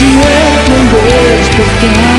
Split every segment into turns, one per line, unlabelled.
veces siento el despertar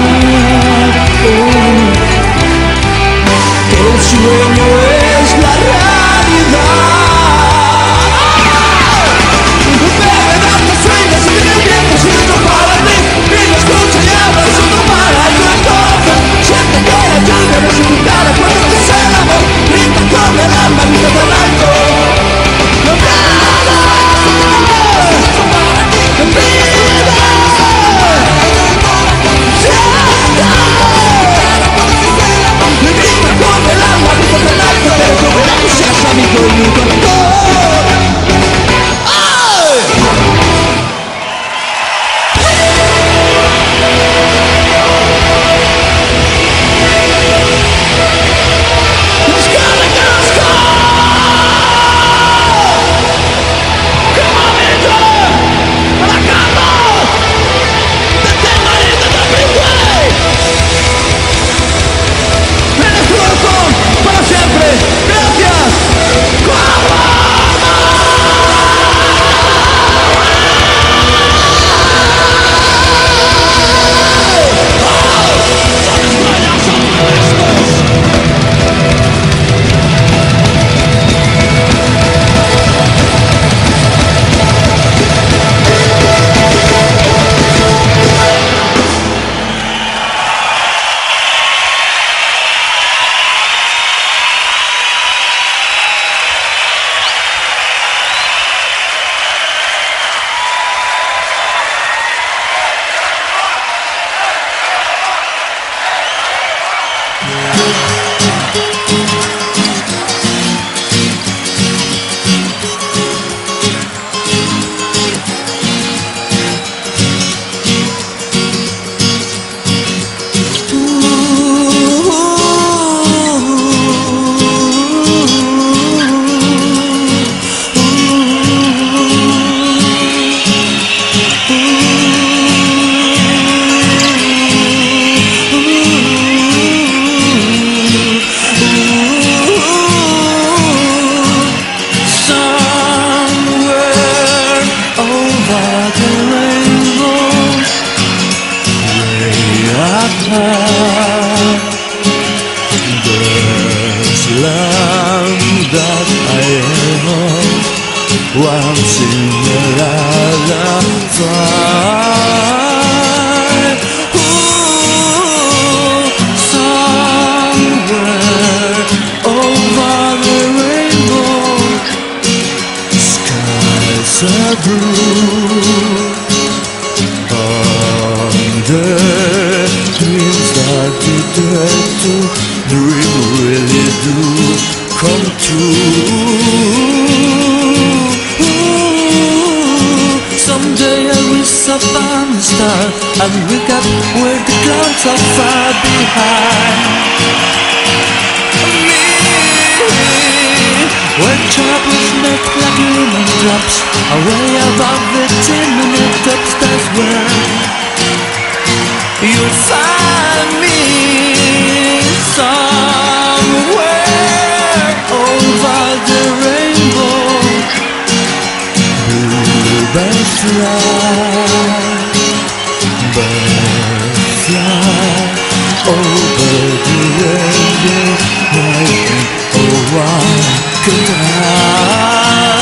dream really do come true. Someday I will on the star and wake up where the clouds are far behind me. Where troubles melt like lemon drops away above the chimney tops. That's where you'll find Bluebirds fly, birds fly over the oh, why could I?